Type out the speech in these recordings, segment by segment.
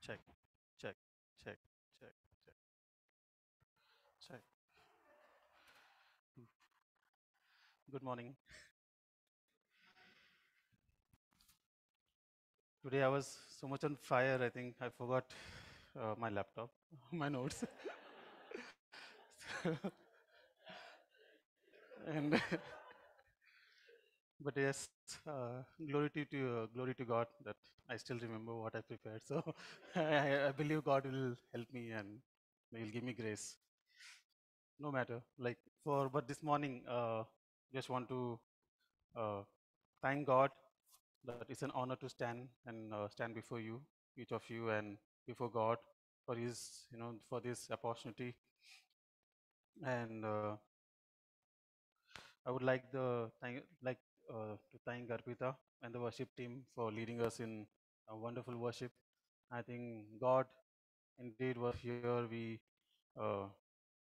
Check, check, check, check, check, check. Good morning. Today I was so much on fire, I think I forgot uh, my laptop, my notes. and but yes, uh, glory to, to uh, glory to God that I still remember what I prepared. So I, I believe God will help me and He will give me grace. No matter, like for but this morning, uh, just want to uh, thank God that it's an honor to stand and uh, stand before you, each of you, and before God for His, you know, for this opportunity. And uh, I would like the thank, like uh, to thank Arpita and the worship team for leading us in a wonderful worship. I think God indeed was here. We, uh,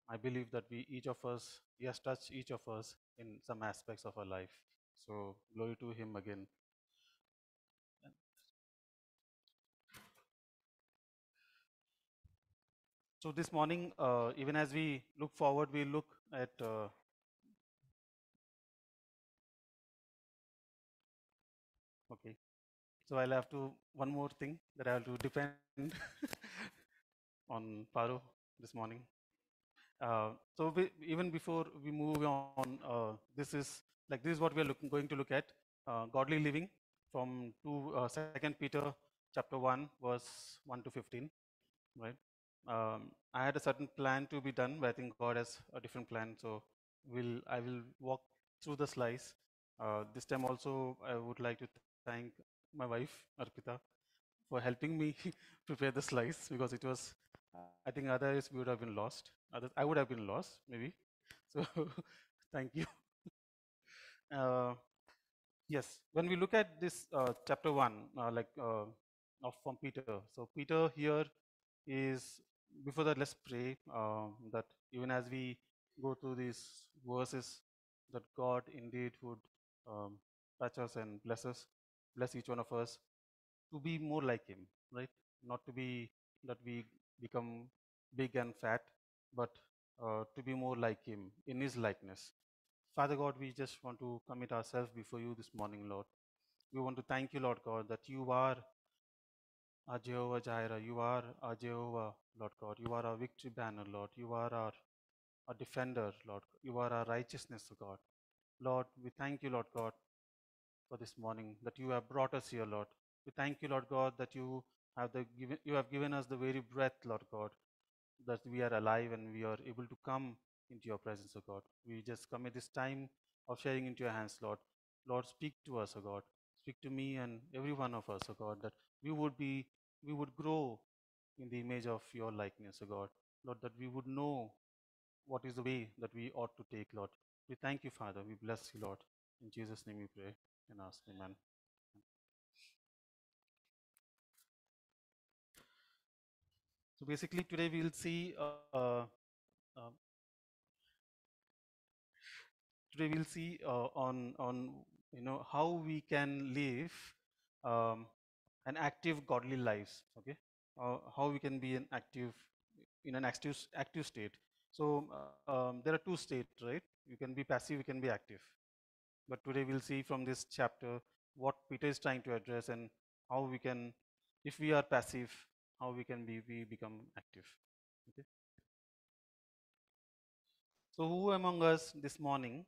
I believe that we each of us, He has touched each of us in some aspects of our life. So glory to Him again. So this morning, uh, even as we look forward, we look at. Uh, okay, so I'll have to one more thing that I have to depend on Paro this morning. Uh, so we, even before we move on, uh, this is like this is what we are looking, going to look at uh, godly living from two uh, Second Peter chapter one verse one to fifteen, right? Um, I had a certain plan to be done, but I think God has a different plan. So will I will walk through the slides. Uh, this time also, I would like to thank my wife Arpita for helping me prepare the slides because it was, I think otherwise we would have been lost. Other, I would have been lost maybe. So thank you. Uh, yes, when we look at this uh, chapter one, uh, like uh, of from Peter. So Peter here is before that let's pray uh, that even as we go through these verses that god indeed would um, touch us and bless us bless each one of us to be more like him right not to be that we become big and fat but uh, to be more like him in his likeness father god we just want to commit ourselves before you this morning lord we want to thank you lord god that you are our Jehovah Jireh, you are our Jehovah, Lord God. You are our victory banner, Lord. You are our, our defender, Lord. You are our righteousness, God. Lord, we thank you, Lord God, for this morning that you have brought us here, Lord. We thank you, Lord God, that you have the given you have given us the very breath, Lord God, that we are alive and we are able to come into your presence, O God. We just commit this time of sharing into your hands, Lord. Lord, speak to us, O God. Speak to me and every one of us, O God, that we would be we would grow in the image of your likeness, O God. Lord, that we would know what is the way that we ought to take, Lord. We thank you, Father. We bless you, Lord. In Jesus' name we pray and ask. Amen. So basically, today we will see. Uh, uh, today we'll see uh, on on you know how we can live um, an active godly lives. Okay, uh, how we can be an active in an active active state. So um, there are two states, right? You can be passive, you can be active. But today we'll see from this chapter what Peter is trying to address and how we can, if we are passive, how we can be we become active. Okay. So who among us this morning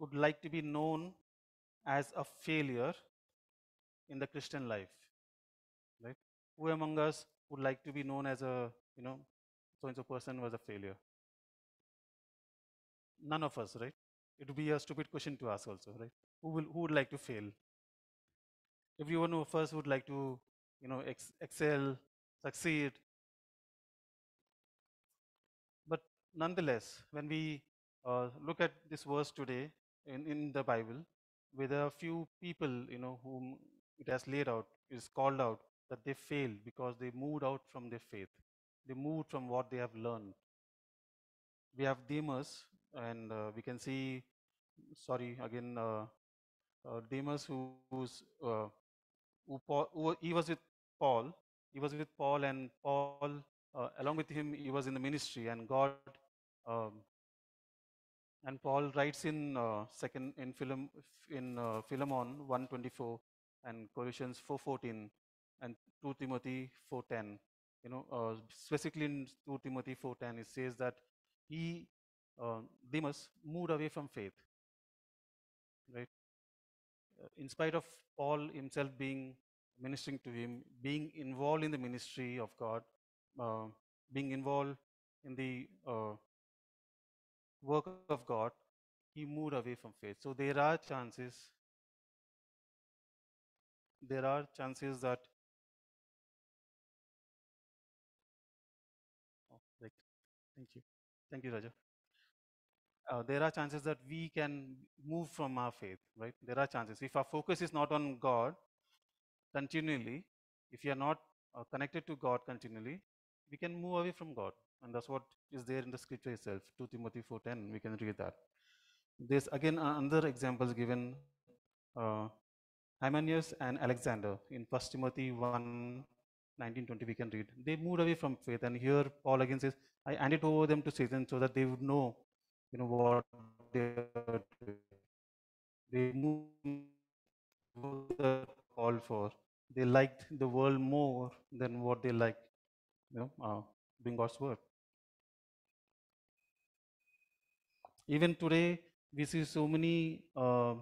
would like to be known as a failure in the Christian life? Right? Who among us would like to be known as a, you know, so and so person was a failure? None of us, right? It would be a stupid question to ask also, right? Who will who would like to fail? Everyone of us would like to, you know, ex- excel, succeed. But nonetheless, when we uh, look at this verse today in, in the Bible, with a few people, you know, whom it has laid out, is called out that they failed because they moved out from their faith. They moved from what they have learned. We have Demas, and uh, we can see, sorry, again, uh, uh, Demas who, who's uh, who Paul, who, he was with Paul. He was with Paul, and Paul, uh, along with him, he was in the ministry, and God. Um, and Paul writes in uh, second in Philem, in uh, Philemon 124 and Colossians 4:14 and 2 Timothy 4:10. You know, specifically in 2 Timothy 4:10, it says that he, uh, Demas, moved away from faith. Right. Uh, in spite of Paul himself being ministering to him, being involved in the ministry of God, uh, being involved in the uh, work of God, he moved away from faith. So there are chances, there are chances that, oh, thank you, thank you, Raja. Uh, there are chances that we can move from our faith, right? There are chances. If our focus is not on God continually, if you are not uh, connected to God continually, we can move away from God. And that's what is there in the scripture itself, 2 Timothy 4.10, we can read that. There's again another examples given, uh, Hymenaeus and Alexander in 1 Timothy 1, 19, 20, we can read. They moved away from faith. And here Paul again says, I handed over them to Satan so that they would know, you know, what they. They moved the call for. They liked the world more than what they liked, you know, uh, God's word. Even today, we see so many uh,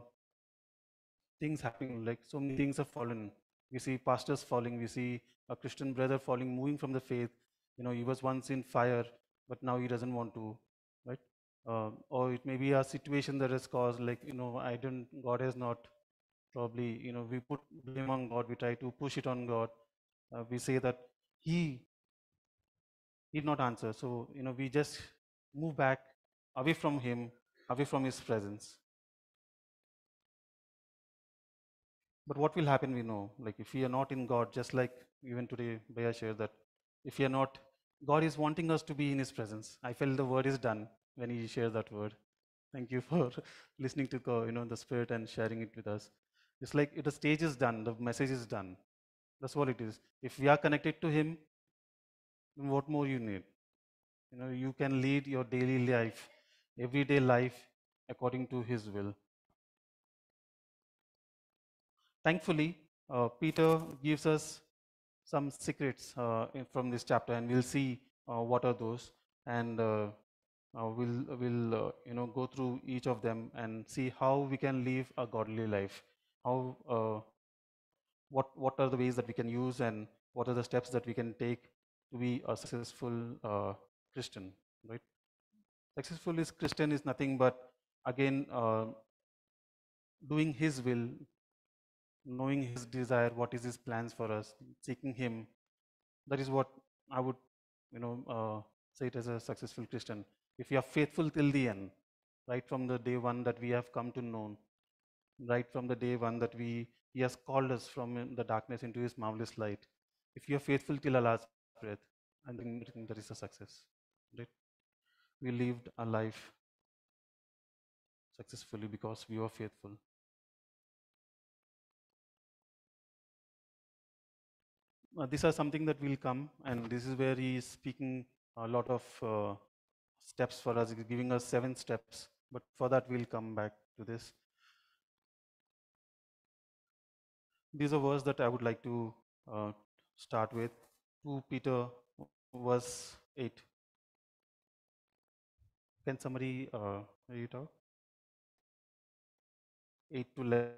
things happening, like so many things have fallen. We see pastors falling, we see a Christian brother falling, moving from the faith. You know, he was once in fire, but now he doesn't want to? Uh, or it may be a situation that has caused, like, you know, I don't, God has not probably, you know, we put blame on God, we try to push it on God. Uh, we say that He did not answer. So, you know, we just move back away from Him, away from His presence. But what will happen, we know. Like, if we are not in God, just like even today, Baya shared that if we are not, God is wanting us to be in His presence. I felt the word is done when He shared that word. Thank you for listening to God, you know, the Spirit and sharing it with us. It's like the stage is done, the message is done. That's what it is. If we are connected to Him, then what more you need? You know, you can lead your daily life, everyday life according to His will. Thankfully, uh, Peter gives us some secrets uh, from this chapter, and we'll see uh, what are those, and uh, we'll we'll uh, you know go through each of them and see how we can live a godly life. How uh, what what are the ways that we can use, and what are the steps that we can take to be a successful uh, Christian, right? Successful is Christian is nothing but again uh, doing His will, knowing His desire, what is His plans for us, seeking Him. That is what I would, you know, uh, say it as a successful Christian. If you are faithful till the end, right from the day one that we have come to know, right from the day one that we He has called us from the darkness into His marvelous light. If you are faithful till our last breath, I think that is a success, right? We lived a life successfully because we were faithful. Uh, these are something that will come, and this is where he is speaking a lot of uh, steps for us, giving us seven steps. But for that, we'll come back to this. These are words that I would like to uh, start with. 2 Peter verse 8. Can somebody uh, it out? 8 to 11.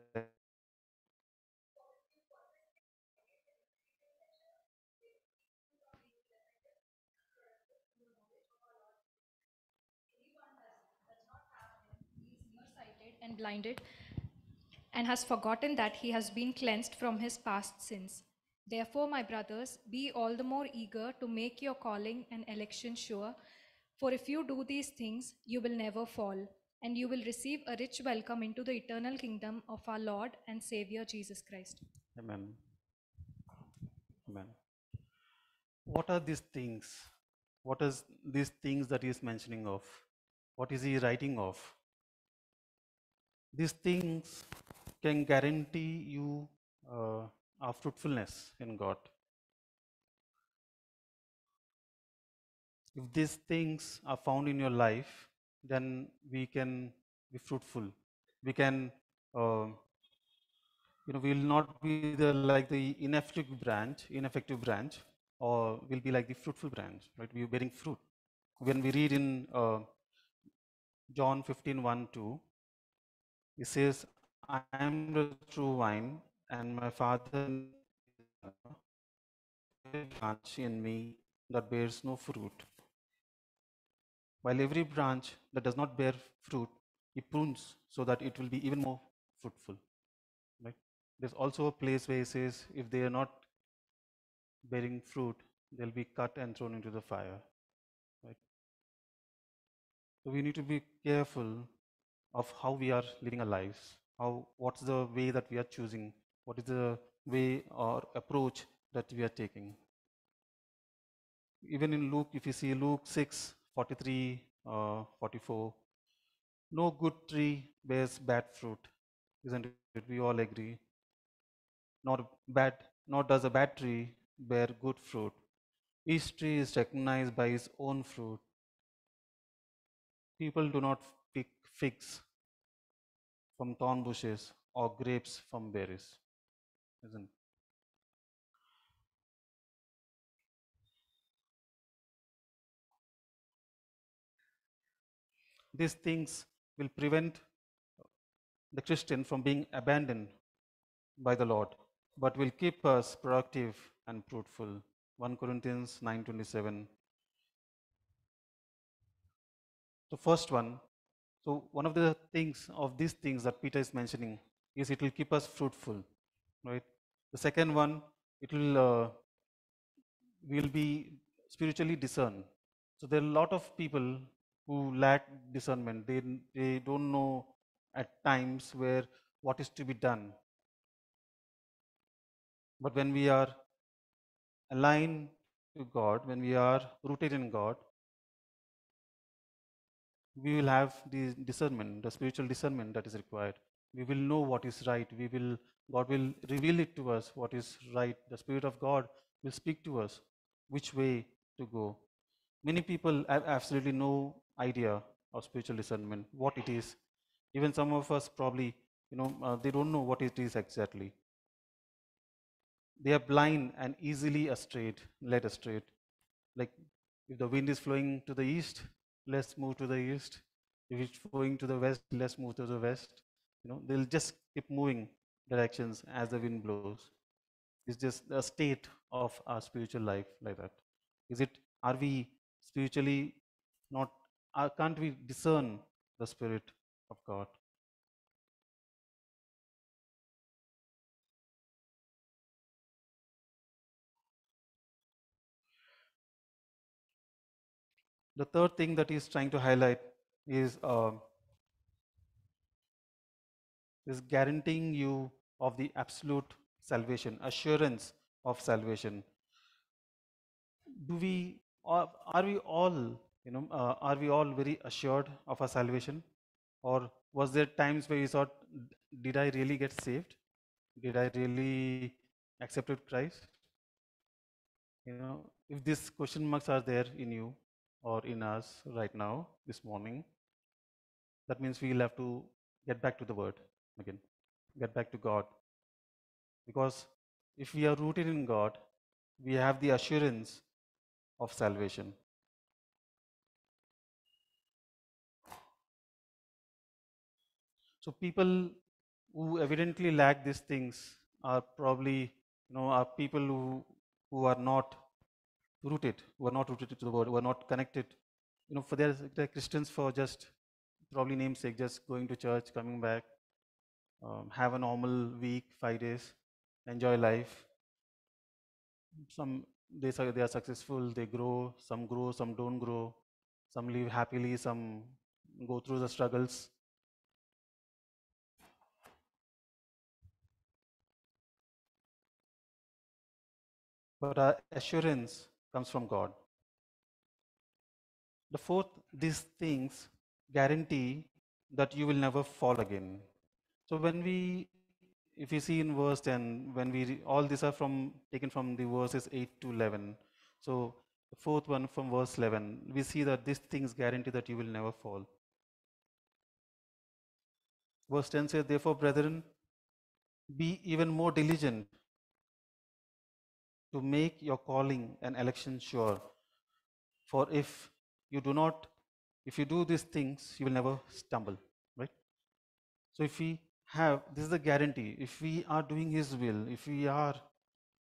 And blinded, and has forgotten that he has been cleansed from his past sins. Therefore, my brothers, be all the more eager to make your calling and election sure. For if you do these things, you will never fall, and you will receive a rich welcome into the eternal kingdom of our Lord and Savior Jesus Christ. Amen. Amen. What are these things? What is these things that he is mentioning of? What is he writing of? These things can guarantee you uh, our fruitfulness in God. If these things are found in your life, then we can be fruitful. We can, uh, you know, we will not be the like the ineffective branch, ineffective branch, or we'll be like the fruitful branch, right? We're bearing fruit. When we read in uh, John 15, 1, 2, he says, I am the true vine, and my Father branch in me that bears no fruit. While every branch that does not bear fruit, he prunes so that it will be even more fruitful. Right? There's also a place where he says, if they are not bearing fruit, they'll be cut and thrown into the fire. Right? So we need to be careful of how we are living our lives. How what's the way that we are choosing? What is the way or approach that we are taking? Even in Luke, if you see Luke 6, 43, uh, 44, no good tree bears bad fruit, isn't it? We all agree. Not bad, nor does a bad tree bear good fruit. Each tree is recognized by its own fruit. People do not figs from thorn bushes or grapes from berries, isn't it? These things will prevent the Christian from being abandoned by the Lord, but will keep us productive and fruitful. 1 Corinthians 9:27. The first one, so one of the things of these things that Peter is mentioning is it will keep us fruitful, right? The second one, it will uh, will be spiritually discerned. So there are a lot of people who lack discernment. They they don't know at times where what is to be done. But when we are aligned to God, when we are rooted in God, we will have the discernment, the spiritual discernment that is required. We will know what is right. We will God will reveal it to us what is right. The Spirit of God will speak to us which way to go. Many people have absolutely no idea of spiritual discernment, what it is. Even some of us probably, you know, uh, they don't know what it is exactly. They are blind and easily astray, led astray. Like if the wind is flowing to the east, let's move to the east. If it's going to the west, let's move to the west. You know, they'll just keep moving directions as the wind blows. It's just a state of our spiritual life like that. Is it? Are we spiritually not? Are, can't we discern the spirit of God? The third thing that he's trying to highlight is uh, is guaranteeing you of the absolute salvation, assurance of salvation. Do we are, are we all you know uh, are we all very assured of our salvation, or was there times where you thought, did I really get saved? Did I really accepted Christ? You know, if these question marks are there in you or in us right now this morning, that means we'll have to get back to the word again, get back to God. Because if we are rooted in God, we have the assurance of salvation. So people who evidently lack these things are probably, you know, are people who, who are not rooted, who are not rooted to the world, who are not connected. You know, for their, they're Christians for just probably namesake, just going to church, coming back, um, have a normal week, five days, enjoy life. Some are, they are successful, they grow, some grow, some don't grow, some live happily, some go through the struggles. But our assurance comes from God. The fourth, these things guarantee that you will never fall again. So when we if you see in verse 10, when we, all these are from, taken from the verses 8 to 11. So the fourth one from verse 11, we see that these things guarantee that you will never fall. Verse 10 says, Therefore, brethren, be even more diligent to make your calling and election sure. For if you do not, if you do these things, you will never stumble. Right? So if we have, this is the guarantee. If we are doing His will, if we are,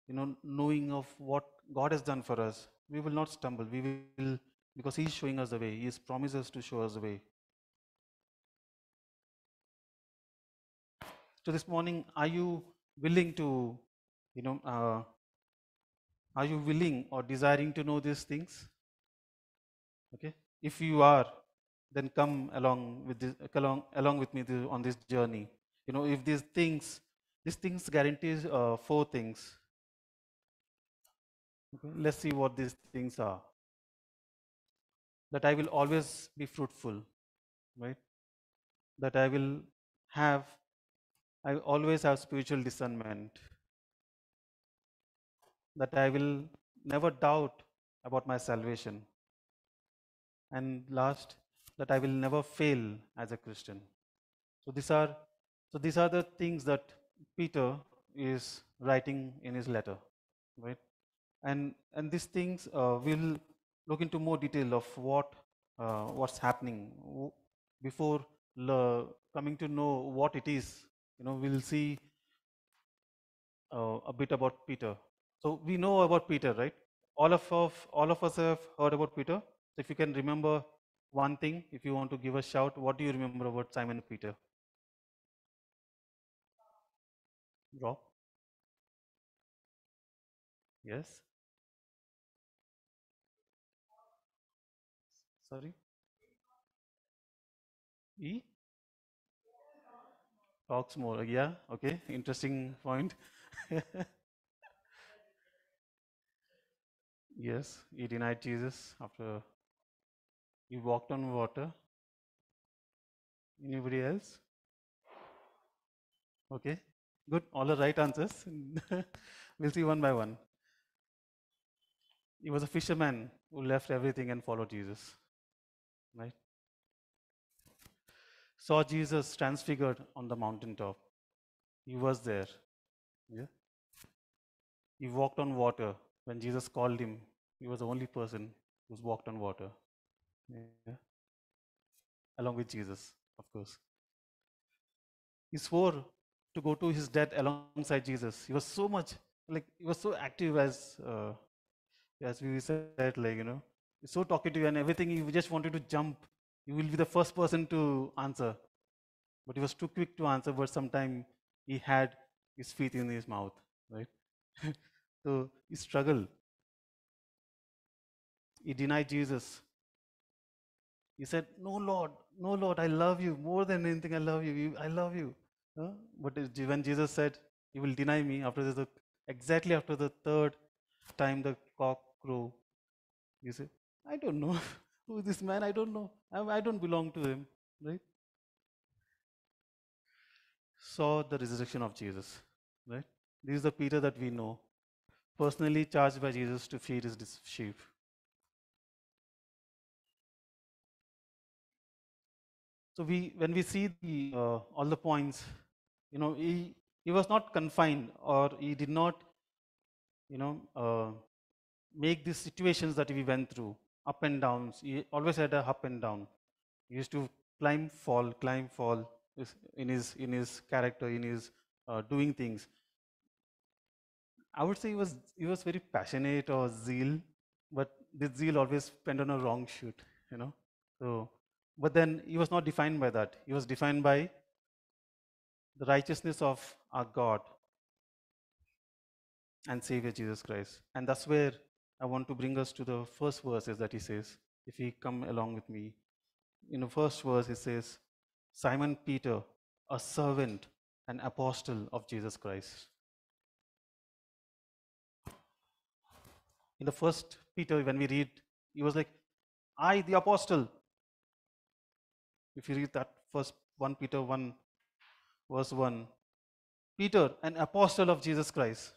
you know, knowing of what God has done for us, we will not stumble. We will, because He is showing us the way. He has promised us to show us the way. So this morning, are you willing to, you know, uh, are you willing or desiring to know these things? Okay. If you are, then come along with this, along along with me to- on this journey. You know, if these things, these things guarantees uh, four things. Okay. Let's see what these things are. That I will always be fruitful, right? That I will have, I always have spiritual discernment. That I will never doubt about my salvation. And last, that I will never fail as a Christian. So these are so these are the things that Peter is writing in his letter, right? And and these things uh, we'll look into more detail of what uh, what's happening before coming to know what it is. You know, we'll see uh, a bit about Peter. So we know about Peter, right? All of, of all of us have heard about Peter. So if you can remember one thing, if you want to give a shout, what do you remember about Simon Peter? Rob? Yes? Sorry? E? Talks more. Yeah, okay. Interesting point. yes, he denied Jesus after he walked on water. Anybody else? Okay, good. All the right answers. we'll see one by one. He was a fisherman who left everything and followed Jesus. Right? Saw Jesus transfigured on the mountaintop. He was there. Yeah. He walked on water. When Jesus called him, he was the only person who's walked on water. Yeah. Along with Jesus, of course. He swore to go to his death alongside Jesus. He was so much like he was so active as uh, as we said, like you know, so talkative and everything. He just wanted to jump. He will be the first person to answer, but he was too quick to answer. But sometime he had his feet in his mouth, right? so he struggled. He denied Jesus. He said, "No, Lord, no, Lord, I love you more than anything. I love you. I love you." But when Jesus said, "You will deny me," after the exactly after the third time the cock crow, you say, "I don't know who is this man. I don't know. I, I don't belong to him." Right? Saw the resurrection of Jesus. Right? This is the Peter that we know, personally charged by Jesus to feed his sheep. So we, when we see the, uh, all the points, you know, he, he was not confined or he did not, you know, uh, make these situations that we went through, up and downs. He always had a up and down. He used to climb, fall, climb, fall in his, in his character, in his uh, doing things. I would say he was, he was very passionate or zeal, but this zeal always went on a wrong shoot, you know. So, but then he was not defined by that. He was defined by the righteousness of our God and Savior Jesus Christ. And that's where I want to bring us to the first verses that he says. If he come along with me. In the first verse, he says, Simon Peter, a servant and apostle of Jesus Christ. In the first Peter, when we read, he was like, I, the apostle. If you read that first 1 Peter 1, verse 1, Peter, an apostle of Jesus Christ,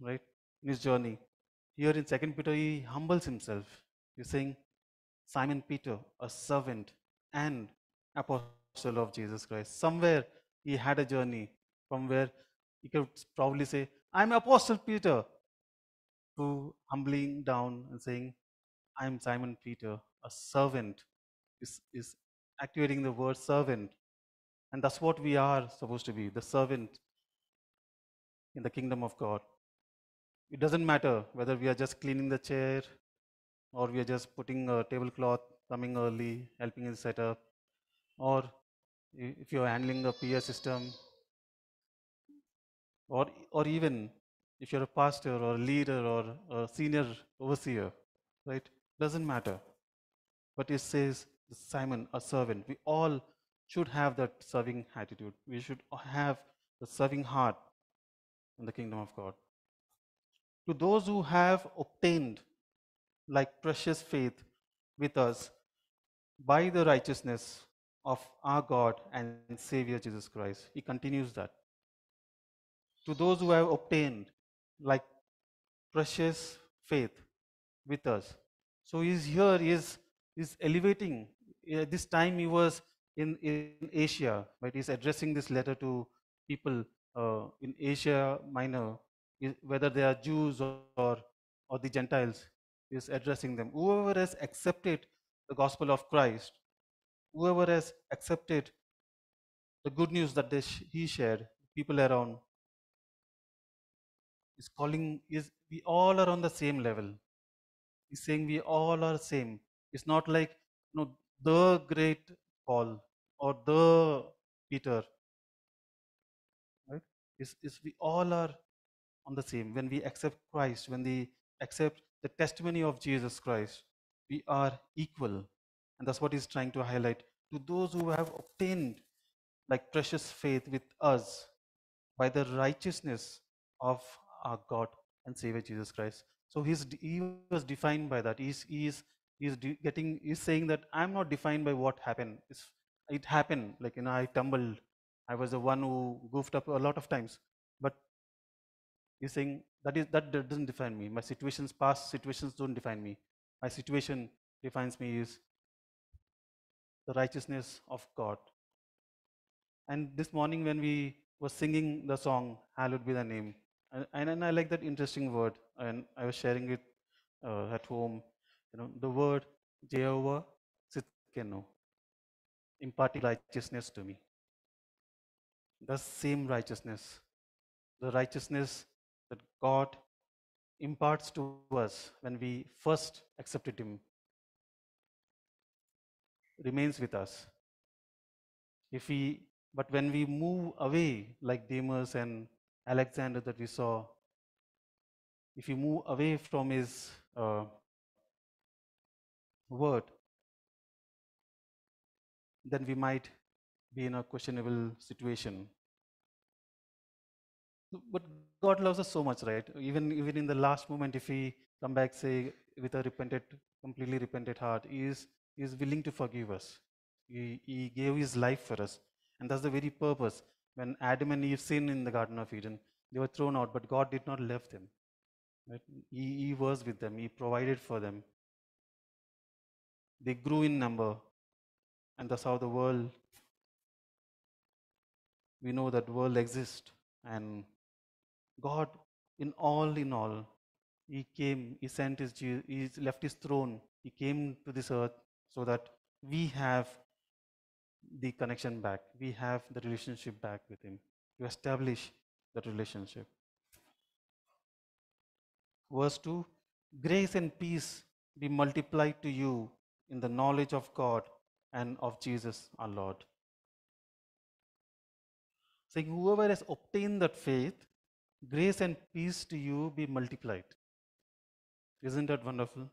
right, in his journey. Here in Second Peter, he humbles himself. He's saying, Simon Peter, a servant and apostle of Jesus Christ. Somewhere he had a journey from where he could probably say, I'm Apostle Peter, to humbling down and saying, I'm Simon Peter, a servant, is, is activating the word servant. And that's what we are supposed to be the servant in the kingdom of God. It doesn't matter whether we are just cleaning the chair or we are just putting a tablecloth, coming early, helping in setup, or if you're handling the PA system, or, or even if you're a pastor or a leader or a senior overseer, right? Doesn't matter. But it says, Simon, a servant. We all should have that serving attitude. We should have the serving heart in the kingdom of God. To those who have obtained like precious faith with us by the righteousness of our God and Savior Jesus Christ. He continues that. To those who have obtained like precious faith with us. So he's here, he is he's elevating. Uh, This time he was in, in Asia, but he's addressing this letter to people uh, in Asia Minor, whether they are Jews or, or, or the Gentiles, is addressing them. Whoever has accepted the gospel of Christ, whoever has accepted the good news that they sh- he shared, people around, is calling, is we all are on the same level. He's saying we all are same. It's not like you know the great Paul or the Peter, right? It's, it's we all are on the same. When we accept Christ, when we accept the testimony of Jesus Christ, we are equal. And that's what he's trying to highlight to those who have obtained like precious faith with us by the righteousness of our God and Savior Jesus Christ. So he's, he was defined by that. He's, he's, he's de- getting, he's saying that I'm not defined by what happened. It's, it happened, like, you know, I tumbled. I was the one who goofed up a lot of times. But he's saying that is that doesn't define me. My situations, past situations don't define me. My situation defines me is the righteousness of God. And this morning when we were singing the song, Hallowed be thy name, and, and, and I like that interesting word, and I was sharing it uh, at home. You know, the word Jehovah Tsidkenu, imparting righteousness to me. The same righteousness, the righteousness that God imparts to us when we first accepted Him, remains with us. If we, but when we move away, like Demas and Alexander that we saw, if we move away from his uh, word, then we might be in a questionable situation. But God loves us so much, right? Even even in the last moment, if we come back, say with a repented, completely repented heart, He is He is willing to forgive us. He, he gave His life for us, and that's the very purpose. When Adam and Eve sinned in the Garden of Eden, they were thrown out, but God did not leave them. Right? He, he was with them. He provided for them. They grew in number, and thus how the world. We know that world exists, and God, in all, in all, He came, He sent His, He left His throne, He came to this earth so that we have the connection back, we have the relationship back with Him, to establish that relationship. Verse 2 Grace and peace be multiplied to you in the knowledge of God and of Jesus our Lord. Saying, Whoever has obtained that faith, grace and peace to you be multiplied. Isn't that wonderful?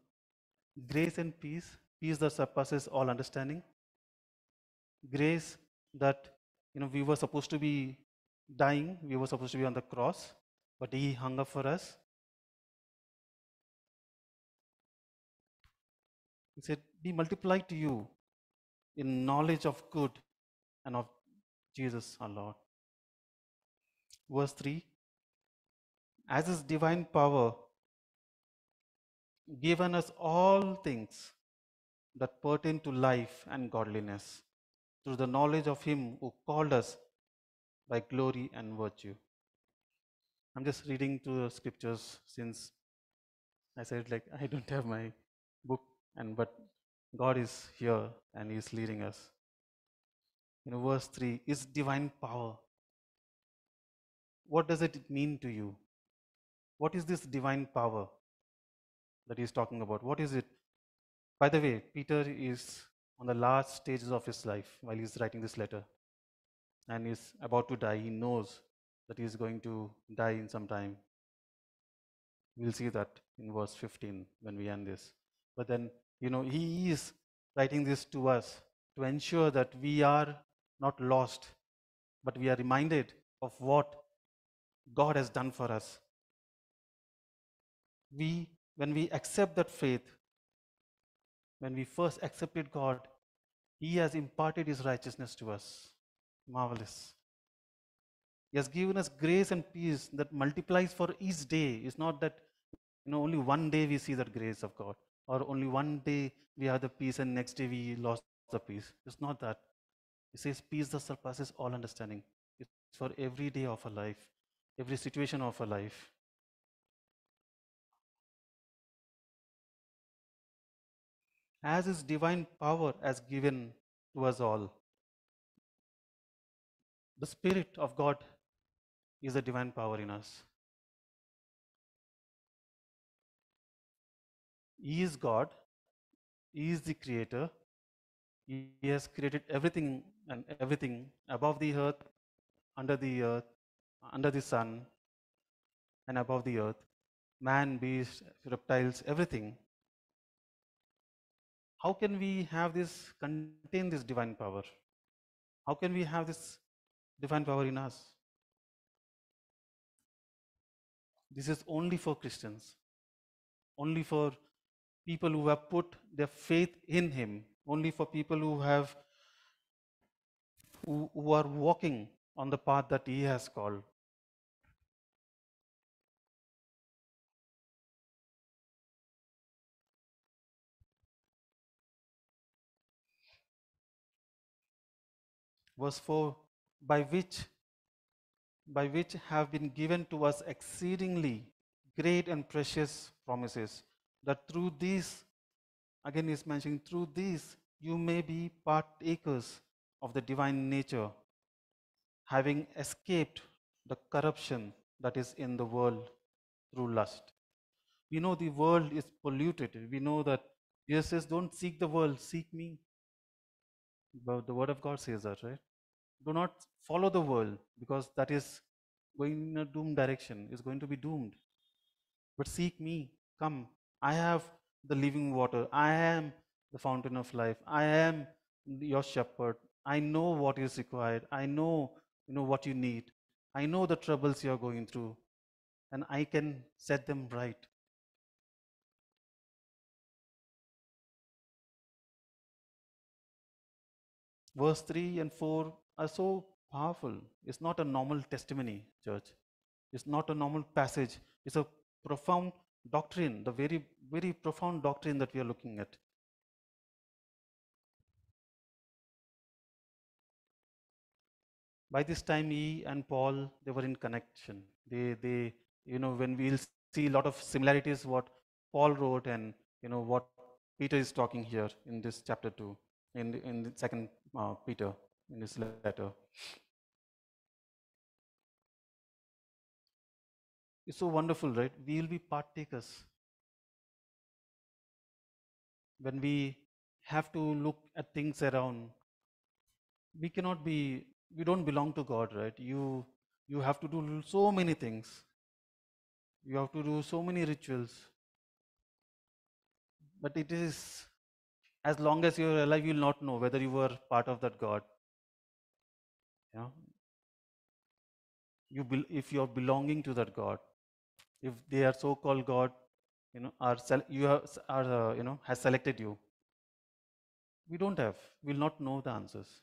Grace and peace, peace that surpasses all understanding. Grace that, you know, we were supposed to be dying, we were supposed to be on the cross, but He hung up for us. He said, Be multiplied to you in knowledge of good and of Jesus our Lord. verse 3 As his divine power given us all things that pertain to life and godliness through the knowledge of him who called us by glory and virtue. I'm just reading through the scriptures since I said like I don't have my and but God is here and He is leading us. You know, verse 3 is divine power. What does it mean to you? What is this divine power that he's talking about? What is it? By the way, Peter is on the last stages of his life while he's writing this letter and is about to die. He knows that he is going to die in some time. We'll see that in verse 15 when we end this. But then, you know, he is writing this to us to ensure that we are not lost, but we are reminded of what God has done for us. We, when we accept that faith, when we first accepted God, He has imparted His righteousness to us. Marvelous. He has given us grace and peace that multiplies for each day. It's not that you know only one day we see that grace of God, or only one day we have the peace and next day we lost the peace. It's not that. It says peace that surpasses all understanding. It's for every day of our life, every situation of our life. As His divine power has given to us all. The Spirit of God is a divine power in us. He is God, He is the Creator. He has created everything and everything above the earth, under the earth, under the sun, and above the earth man, beast, reptiles, everything. How can we have this, contain this divine power? How can we have this divine power in us? This is only for Christians, only for people who have put their faith in Him, only for people who have who, who are walking on the path that He has called. Verse 4 by which by which have been given to us exceedingly great and precious promises, that through these, again is mentioning, through these you may be partakers of the divine nature, having escaped the corruption that is in the world through lust. We know the world is polluted. We know that Jesus says, Don't seek the world, seek me. But the word of God says that, right? Do not follow the world because that is going in a doomed direction, is going to be doomed. But seek me, come. I have the living water. I am the fountain of life. I am your shepherd. I know what is required. I know, you know what you need. I know the troubles you are going through. And I can set them right. Verse 3 and 4 are so powerful. It's not a normal testimony, church. It's not a normal passage. It's a profound doctrine, the very, very profound doctrine that we are looking at. By this time, he and Paul, they were in connection. They, they, you know, when we'll see a lot of similarities, what Paul wrote and, you know, what Peter is talking here in this chapter 2, in, the, in the second uh, Peter, in this letter. It's so wonderful, right? We will be partakers. When we have to look at things around, we cannot be, we don't belong to God, right? You, you have to do so many things. You have to do so many rituals. But it is, as long as you're alive, you'll not know whether you were part of that God. You, be, if you're belonging to that God, if they are so-called God, you know, are you have, are uh, you know has selected you. We don't have. We'll not know the answers.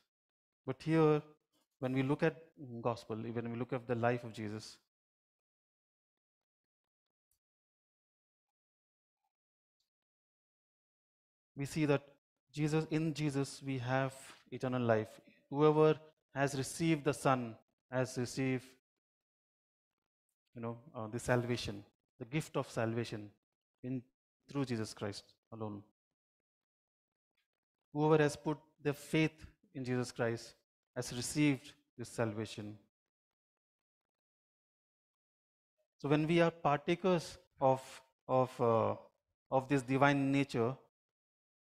But here, when we look at gospel, when we look at the life of Jesus, we see that Jesus in Jesus we have eternal life. Whoever has received the Son has received, you know, uh, the salvation, the gift of salvation in through Jesus Christ alone. Whoever has put their faith in Jesus Christ has received this salvation. So when we are partakers of of uh, of this divine nature,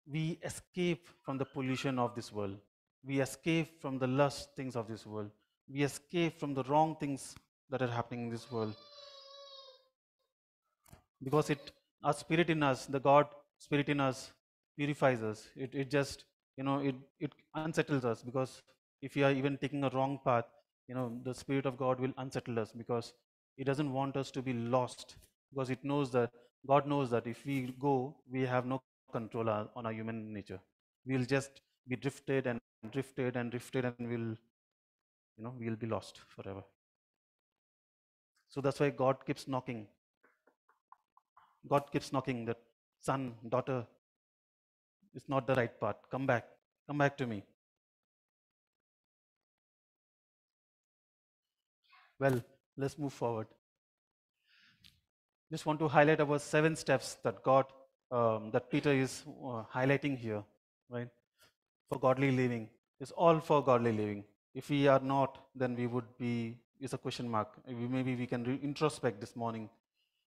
we escape from the pollution of this world. We escape from the lust things of this world. We escape from the wrong things that are happening in this world. Because it, our spirit in us, the God spirit in us, purifies us. It, it just, you know, it, it unsettles us because if we are even taking a wrong path, you know, the spirit of God will unsettle us because it doesn't want us to be lost because it knows that God knows that if we go, we have no control on our human nature. We'll just be drifted and drifted and drifted and we'll, you know, we'll be lost forever. So that's why God keeps knocking. God keeps knocking that son, daughter, it's not the right path. Come back. Come back to me. Well, let's move forward. Just want to highlight about seven steps that God um, that Peter is uh, highlighting here, right? For godly living. It's all for godly living. If we are not, then we would be, is a question mark. Maybe we can introspect this morning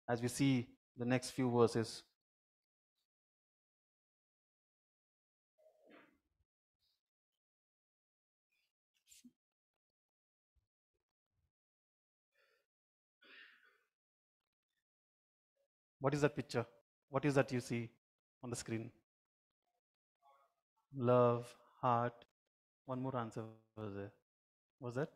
as we see the next few verses. What is that picture? What is that you see on the screen? Love, heart. One more answer was there. Was that?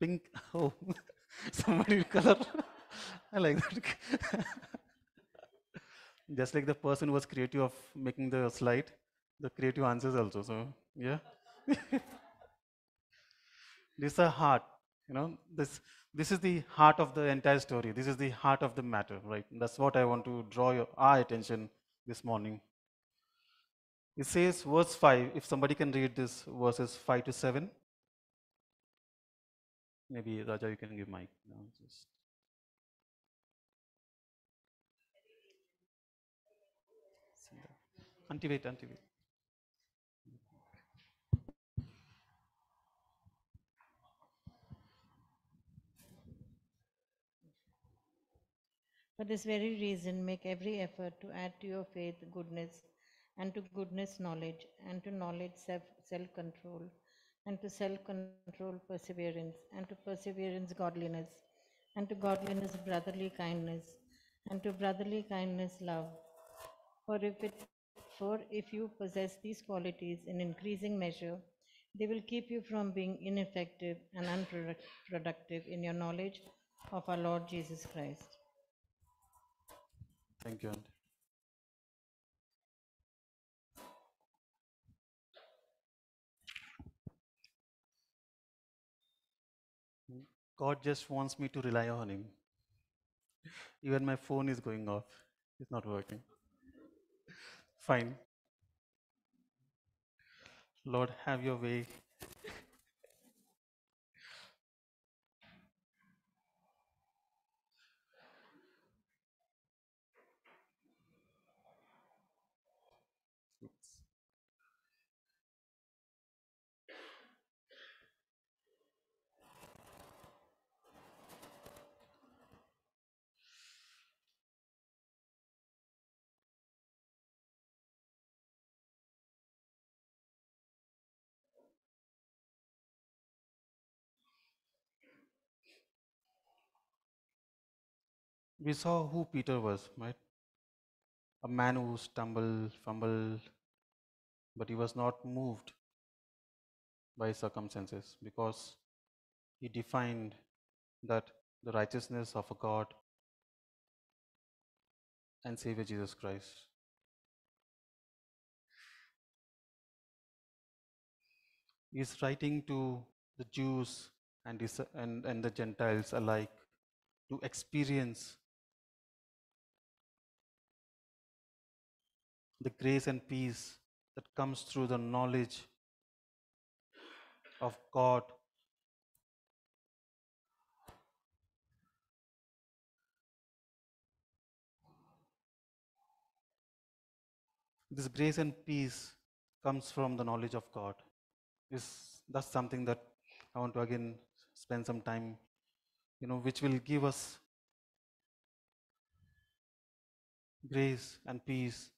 Pink. Oh, somebody color. I like that. Just like the person was creative of making the slide, the creative answers also. So yeah. this is a heart. You know, this this is the heart of the entire story. This is the heart of the matter, right? That's what I want to draw your our attention this morning. It says, verse 5, if somebody can read this verses 5 to 7. Maybe Raja, you can give mic. No, just. Auntie, wait, wait. For this very reason, make every effort to add to your faith goodness, and to goodness knowledge, and to knowledge self control, and to self control perseverance, and to perseverance godliness, and to godliness brotherly kindness, and to brotherly kindness love. For if it for if you possess these qualities in increasing measure, they will keep you from being ineffective and unproductive in your knowledge of our Lord Jesus Christ. Thank you, auntie. God just wants me to rely on Him. Even my phone is going off. It's not working. Fine. Lord, have your way. we saw who Peter was, right? A man who stumbled, fumbled, but he was not moved by circumstances because he defined that the righteousness of a God and Savior Jesus Christ. He's writing to the Jews and, and, and the Gentiles alike to experience the grace and peace that comes through the knowledge of God. This grace and peace comes from the knowledge of God. Is that's something that I want to again spend some time, you know, which will give us grace and peace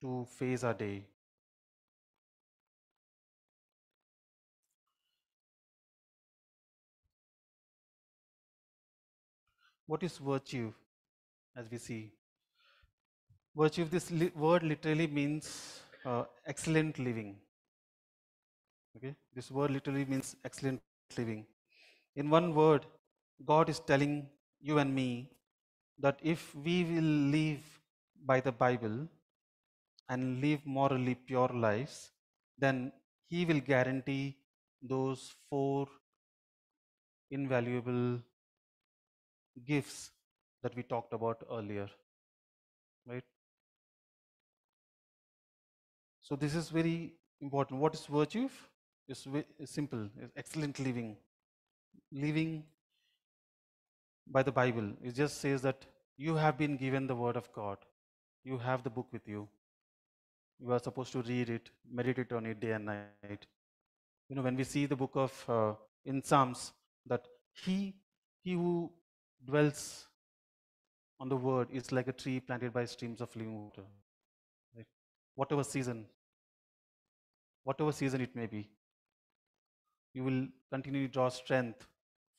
to face a day. What is virtue as we see? Virtue, this li- word literally means uh, excellent living. Okay, this word literally means excellent living. In one word, God is telling you and me that if we will live by the Bible and live morally pure lives, then He will guarantee those four invaluable gifts that we talked about earlier. Right? So, this is very important. What is virtue? It's simple, it's excellent living. Living by the Bible. It just says that you have been given the Word of God, you have the book with you. You are supposed to read it, meditate on it day and night. You know, when we see the book of uh, in Psalms, that he he who dwells on the word is like a tree planted by streams of living water. Right? Whatever season, whatever season it may be, you will continue draw strength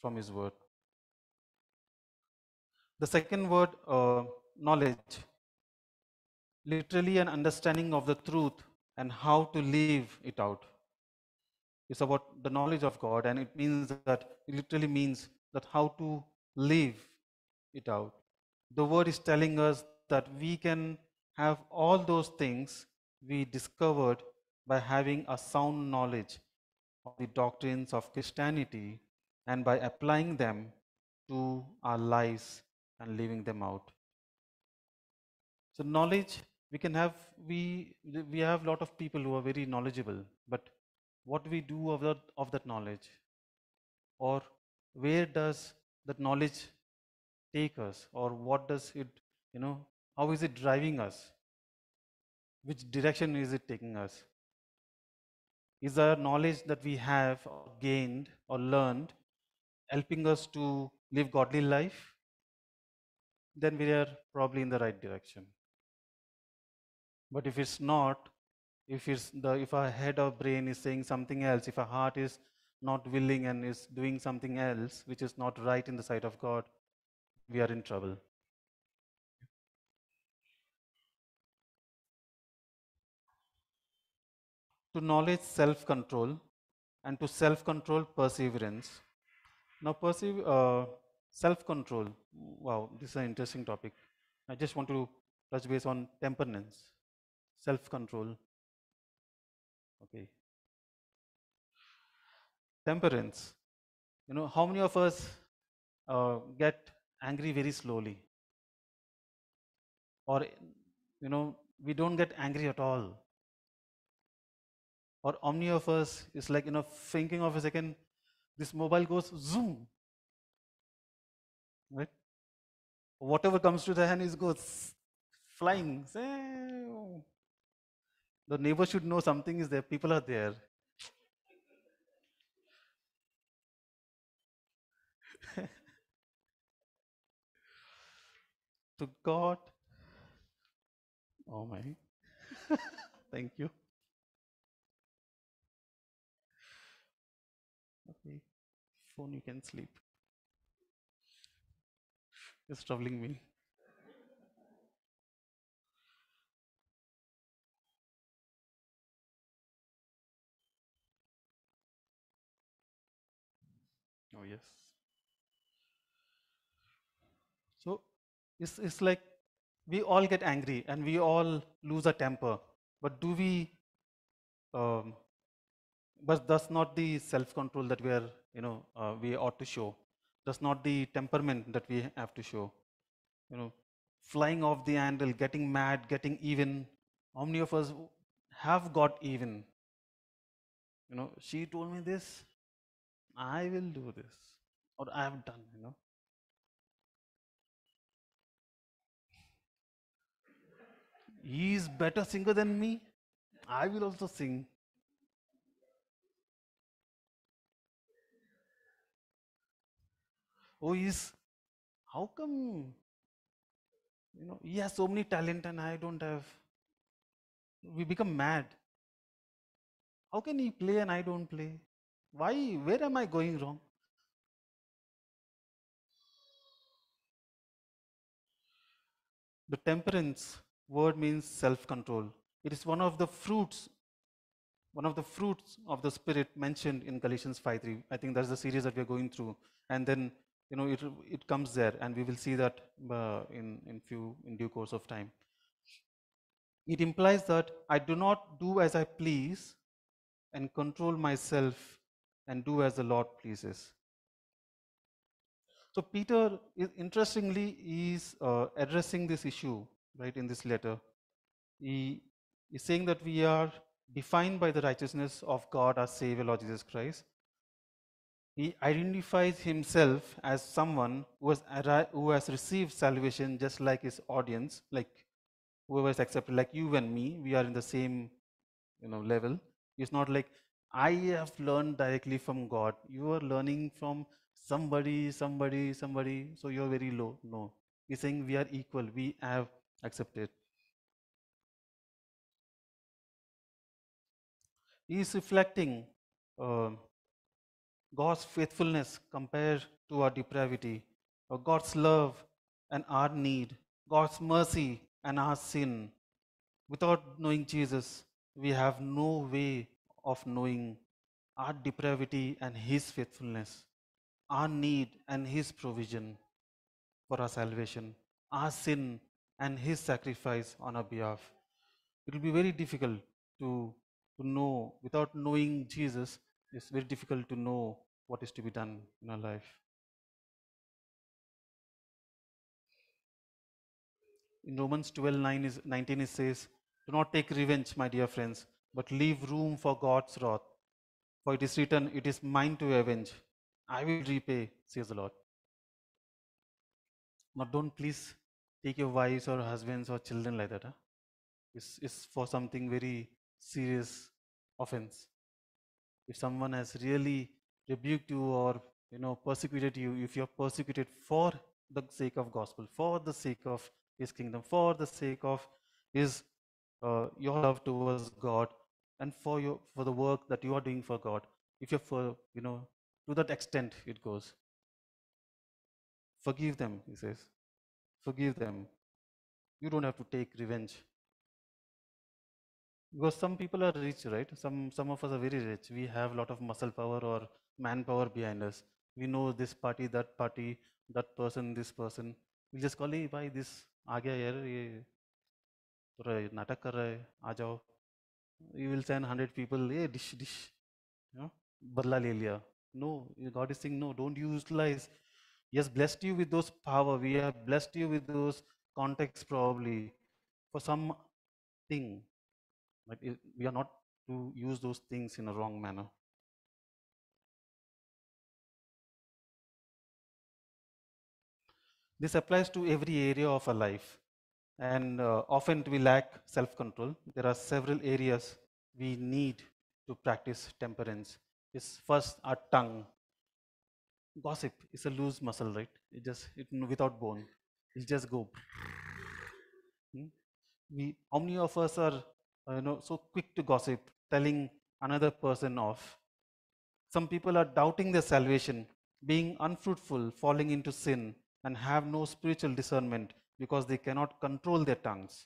from his word. The second word, uh, knowledge, literally an understanding of the truth and how to live it out. It's about the knowledge of God, and it means that it literally means that how to live it out. The word is telling us that we can have all those things we discovered by having a sound knowledge of the doctrines of Christianity and by applying them to our lives and living them out. So knowledge we can have we we have a lot of people who are very knowledgeable, but what we do of that of that knowledge, or where does that knowledge take us, or what does it you know how is it driving us? Which direction is it taking us? Is our knowledge that we have gained or learned helping us to live godly life? Then we are probably in the right direction. But if it's not, if it's the if our head or brain is saying something else, if our heart is not willing and is doing something else which is not right in the sight of God, we are in trouble. To knowledge self control and to self control perseverance. Now, perceive uh, self control. Wow, this is an interesting topic. I just want to touch base on temperance, self control. Okay. Temperance. You know, how many of us uh, get angry very slowly? Or, you know, we don't get angry at all. Or how many of us is like, you know, thinking of a second, this mobile goes zoom. Right? Whatever comes to the hand is goes flying. The neighbor should know something is there, people are there. to God. Oh my. Thank you. Okay. Phone, you can sleep. It's troubling me. Yes. So it's, it's like we all get angry and we all lose our temper. But do we um, but that's not the self-control that we are, you know, uh, we ought to show. That's not the temperament that we have to show. You know, flying off the handle, getting mad, getting even. How many of us have got even? You know, she told me this, I will do this, or I have done, you know. He is better singer than me. I will also sing. Oh, he's how come? You know, he has so many talent and I don't have. We become mad. How can he play and I don't play? Why? Where am I going wrong? The temperance word means self control. It is one of the fruits, one of the fruits of the Spirit mentioned in Galatians 5 3. I think that's the series that we are going through. And then, you know, it, it comes there, and we will see that uh, in, in, few, in due course of time. It implies that I do not do as I please and control myself and do as the Lord pleases. So Peter, interestingly, is uh, addressing this issue right in this letter. He is saying that we are defined by the righteousness of God, our Savior, Lord Jesus Christ. He identifies himself as someone who has, who has received salvation just like his audience, like whoever is accepted, like you and me. We are in the same you know level. It's not like I have learned directly from God. You are learning from somebody, somebody, somebody. So you're very low. No, he's saying we are equal. We have accepted. He is reflecting uh, God's faithfulness compared to our depravity, or God's love and our need, God's mercy and our sin. Without knowing Jesus, we have no way of knowing our depravity and His faithfulness, our need and His provision for our salvation, our sin and His sacrifice on our behalf. It will be very difficult to, to know, without knowing Jesus, it's very difficult to know what is to be done in our life. In Romans 12 9 is, 19, it says, Do not take revenge, my dear friends, but leave room for God's wrath. For it is written, It is mine to avenge. I will repay, says the Lord. Now, don't please take your wives or husbands or children like that. Huh? It's, it's for something very serious offense. If someone has really rebuked you or you know persecuted you, if you're persecuted for the sake of gospel, for the sake of His kingdom, for the sake of His uh, your love towards God, and for your for the work that you are doing for God, if you're for you know to that extent it goes. Forgive them, he says. Forgive them. You don't have to take revenge. Because some people are rich, right? Some some of us are very rich. We have a lot of muscle power or manpower behind us. We know this party, that party, that person, this person. We just call, hey, भाई this आ गया यार ये पूरा ये नाटक कर रहा है आ जाओ you will send 100 people hey dish dish you know badla le liya. No god is saying no don't utilize. He has blessed you with those power. We have blessed you with those contacts probably for some thing. But we are not to use those things in a wrong manner. This applies to every area of our life and uh, often we lack self control there are several areas we need to practice temperance. Is first our tongue. Gossip is a loose muscle right? It just it without bone. It'll just go. Hmm? we how many of us are uh, you know so quick to gossip telling another person off? Some people are doubting their salvation being unfruitful falling into sin and have no spiritual discernment because they cannot control their tongues.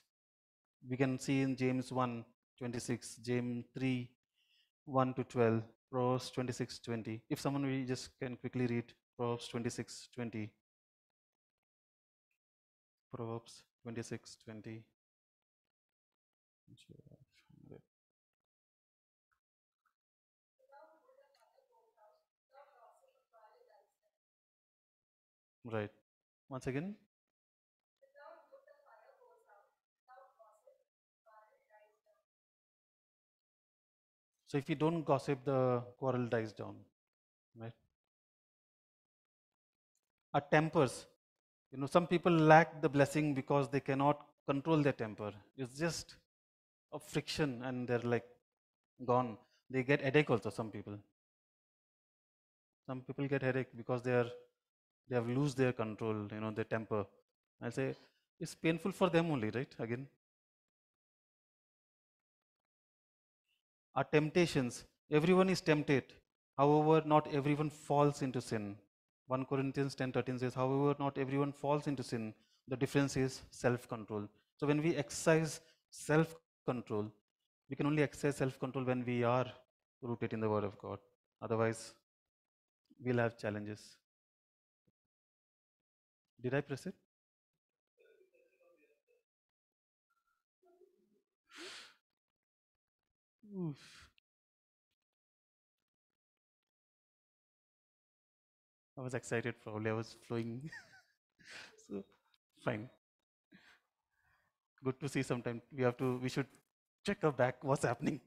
We can see in James 1 26, James 3 1 to 12, Proverbs 26 20. If someone we just can quickly read Proverbs 26 20. Proverbs 26 20. Right. Once again, So if you don't gossip, the quarrel dies down, right? Our tempers, you know, some people lack the blessing because they cannot control their temper. It's just a friction and they're like gone. They get headache also, some people. Some people get headache because they are they have lose their control, you know, their temper. I say it's painful for them only, right? Again. Our temptations, everyone is tempted. However, not everyone falls into sin. 1 Corinthians 10 13 says, However, not everyone falls into sin. The difference is self control. So, when we exercise self control, we can only exercise self control when we are rooted in the Word of God. Otherwise, we'll have challenges. Did I press it? Oof. I was excited, probably. I was flowing. so, fine. Good to see sometime. We have to, we should check our back what's happening.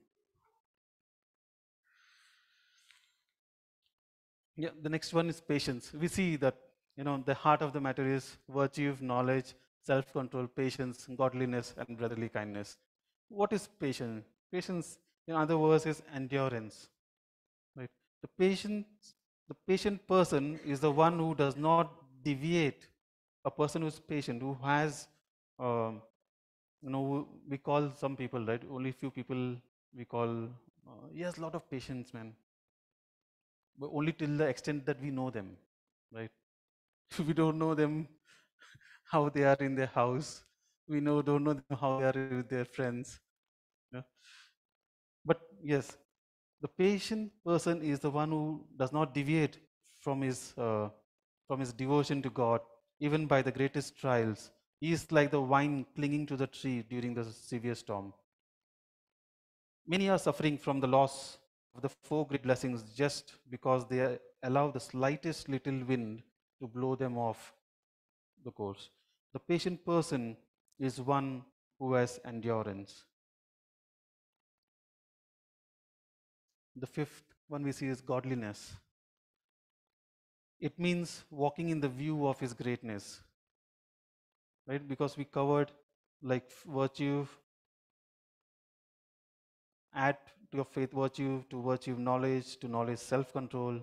Yeah, the next one is patience. We see that, you know, the heart of the matter is virtue, knowledge, self control, patience, godliness, and brotherly kindness. What is patience? Patience, in other words, is endurance. Right? The patient, the patient person is the one who does not deviate. A person who is patient, who has, um, you know, we call some people, right? Only few people we call, uh, yes, lot of patience, man but only till the extent that we know them, right? we don't know them how they are in their house. We know don't know how they are with their friends. you know. Yes, the patient person is the one who does not deviate from his uh, from his devotion to God, even by the greatest trials. He is like the vine clinging to the tree during the severe storm. Many are suffering from the loss of the four great blessings just because they allow the slightest little wind to blow them off the course. The patient person is one who has endurance. The fifth one we see is godliness. It means walking in the view of his greatness. Right? Because we covered like virtue, add to your faith virtue, to virtue knowledge, to knowledge self control,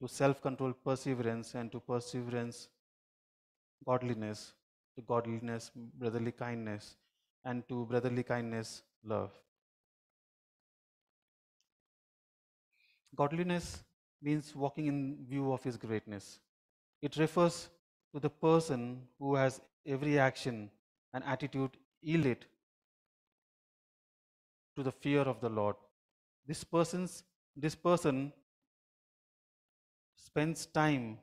to self control perseverance, and to perseverance godliness, to godliness brotherly kindness, and to brotherly kindness love. Godliness means walking in view of his greatness. It refers to the person who has every action and attitude yielded to the fear of the Lord. This person's this person spends time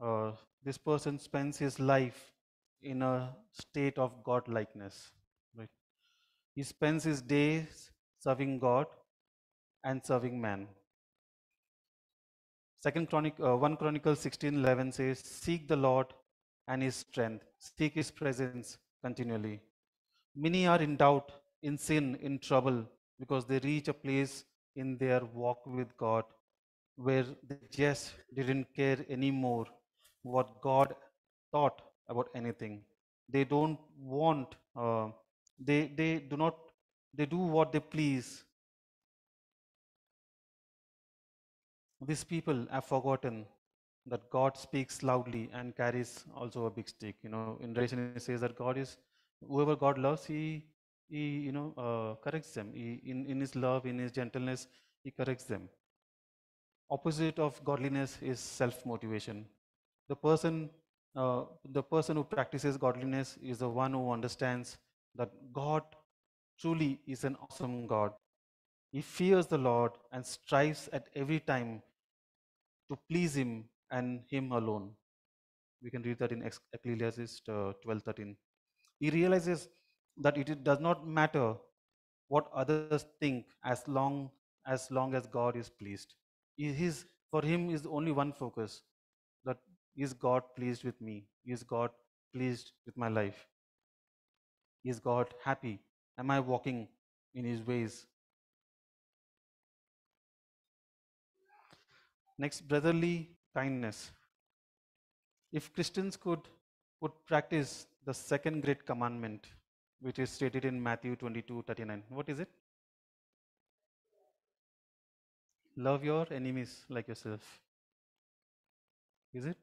uh, this person spends his life in a state of godlikeness. Right? He spends his days serving God and serving man. Second Chronic, uh, 1 Chronicles 16:11 says, "Seek the Lord and His strength; seek His presence continually." Many are in doubt, in sin, in trouble, because they reach a place in their walk with God where they just didn't care anymore what God thought about anything. They don't want, uh, they, they do not, they do what they please. These people have forgotten that God speaks loudly and carries also a big stick. You know, in Revelation it says that God is, whoever God loves, he, he you know, uh, corrects them. He, in, in his love, in his gentleness, he corrects them opposite of godliness is self-motivation. The person, uh, the person who practices godliness is the one who understands that God truly is an awesome God. He fears the Lord and strives at every time to please Him and Him alone. We can read that in Ecclesiastes uh, 12:13. He realizes that it does not matter what others think as long as long as God is pleased. His, for him is only one focus that is God pleased with me? Is God pleased with my life? Is God happy? Am I walking in His ways? Next, brotherly kindness. If Christians could, would practice the second great commandment, which is stated in Matthew 22 39, what is it? Love your enemies like yourself. Is it?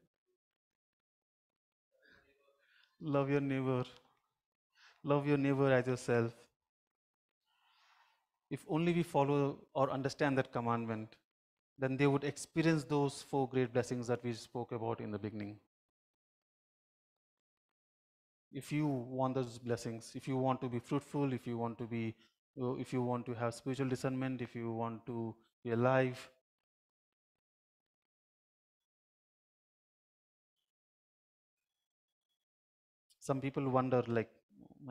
Love your neighbor. Love your neighbor as yourself. If only we follow or understand that commandment, then they would experience those four great blessings that we spoke about in the beginning. If you want those blessings, if you want to be fruitful, if you want to be, uh, if you want to have spiritual discernment, if you want to be alive, some people wonder like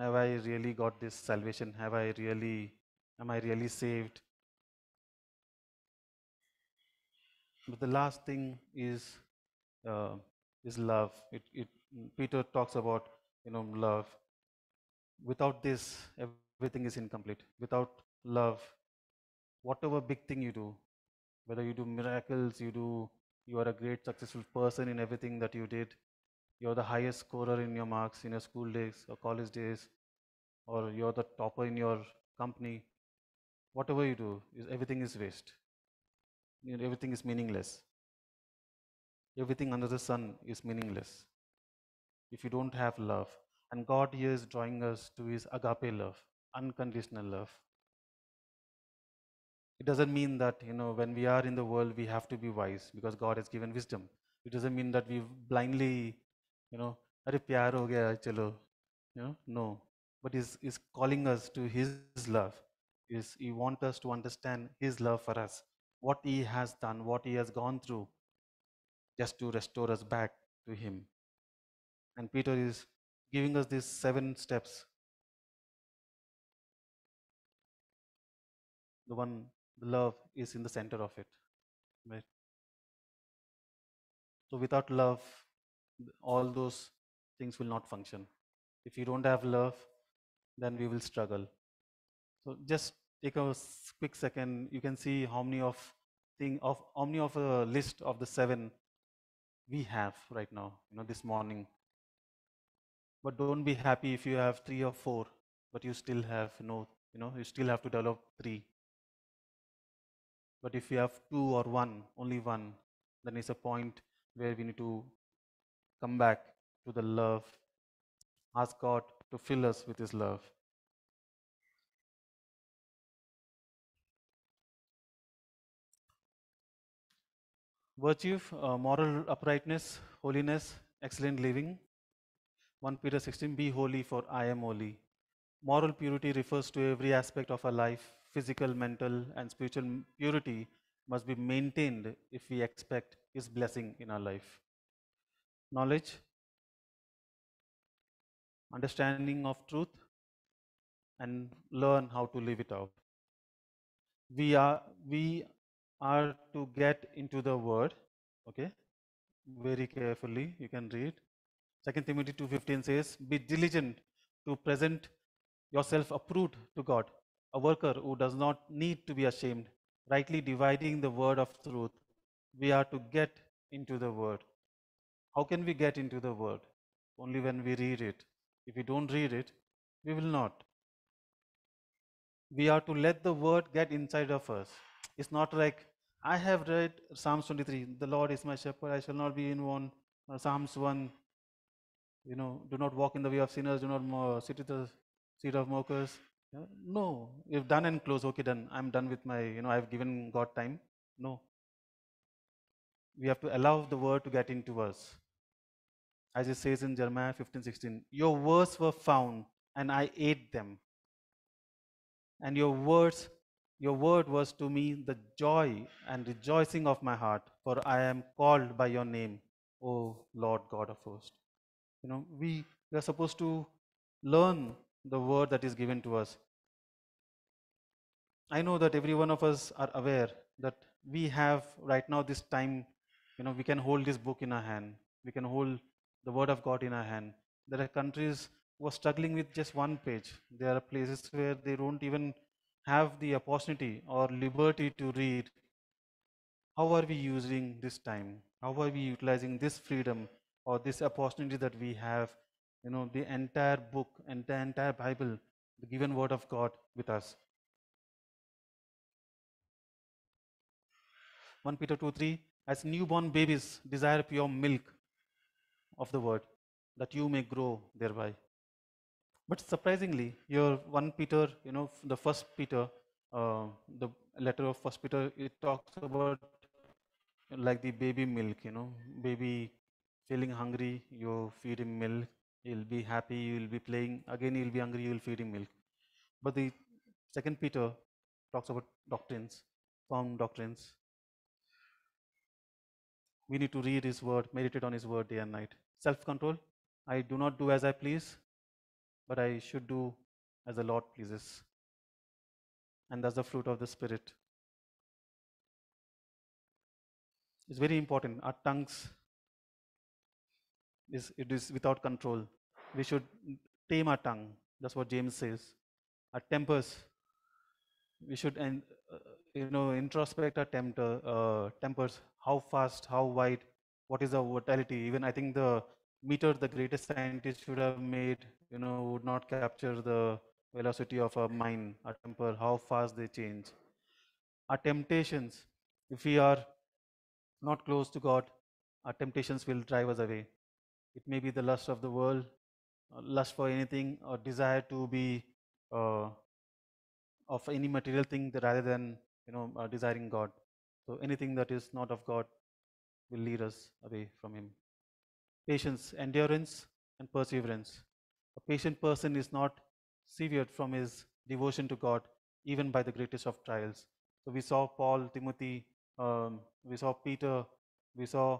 have i really got this salvation have i really am i really saved but the last thing is uh, is love. It, it peter talks about you know love. Without this everything is incomplete. Without love whatever big thing you do whether you do miracles you do you are a great successful person in everything that you did you're the highest scorer in your marks in your school days or college days or you're the topper in your company whatever you do is everything is waste you know, everything is meaningless. Everything under the sun is meaningless if you don't have love. And God here is drawing us to His agape love, unconditional love. It doesn't mean that, you know, when we are in the world, we have to be wise because God has given wisdom. It doesn't mean that we blindly, you know, Are pyar ho gaya, chalo. You know, no. But He's, he's calling us to His love. He's, he wants us to understand His love for us what he has done what he has gone through just to restore us back to him. And peter is giving us these seven steps. The one the love is in the center of it right? So without love all those things will not function. If you don't have love then we will struggle. So just take a quick second. You can see how many of thing of how many of a list of the seven we have right now you know this morning. But don't be happy if you have three or four but you still have no you know you still have to develop three. But if you have two or one only one then it's a point where we need to come back to the love. Ask god to fill us with his love virtue uh, moral uprightness holiness excellent living. 1 peter 16 be holy for i am holy. Moral purity refers to every aspect of our life physical mental and spiritual purity must be maintained if we expect his blessing in our life. Knowledge understanding of truth and learn how to live it out. We are we are to get into the word okay? Very carefully you can read. Second timothy 2.15 says be diligent to present yourself approved to god a worker who does not need to be ashamed rightly dividing the word of truth. We are to get into the word. How can we get into the word? Only when we read it. If we don't read it we will not. We are to let the word get inside of us. It's not like I have read Psalms 23, the Lord is my shepherd, I shall not be in want. Uh, Psalms 1, you know, do not walk in the way of sinners, do not sit at the seat of mockers. Uh, No, you've done and close, okay, done. I'm done with my, you know, I've given God time. No. We have to allow the word to get into us. As it says in Jeremiah 15 16, your words were found and I ate them and your words your word was to me the joy and rejoicing of my heart for i am called by your name o lord god of hosts you know we, we are supposed to learn the word that is given to us i know that every one of us are aware that we have right now this time you know we can hold this book in our hand We can hold the Word of God in our hand. There are countries who are struggling with just one page. There are places where they don't even have the opportunity or liberty to read. How are we using this time? How are we utilizing this freedom or this opportunity that we have? You know, the entire book and the entire Bible, the given Word of God with us. 1 Peter 2 3 As newborn babies desire pure milk of the word, that you may grow thereby. But surprisingly, your 1 Peter, you know, the first Peter, uh, the letter of first Peter, it talks about like the baby milk, you know, baby feeling hungry, you feed him milk, he'll be happy, you'll be playing, again he'll be hungry, you'll feed him milk. But the second Peter talks about doctrines, firm doctrines, we need to read His word, meditate on His word day and night. Self control I do not do as I please, but I should do as the Lord pleases. And that's the fruit of the Spirit. It's very important. Our tongues is it is without control. We should tame our tongue. That's what James says. Our tempers. We should and uh, you know introspect our temper, uh, tempers how fast, how wide, what is the volatility. Even I think the meter the greatest scientist should have made, you know, would not capture the velocity of a mind, a temper, how fast they change. Our temptations, if we are not close to God, our temptations will drive us away. It may be the lust of the world, lust for anything, or desire to be uh, of any material thing rather than you know uh, desiring God. So anything that is not of God will lead us away from Him. Patience, endurance, and perseverance. A patient person is not severed from his devotion to God, even by the greatest of trials. So we saw Paul, Timothy, um, we saw Peter, we saw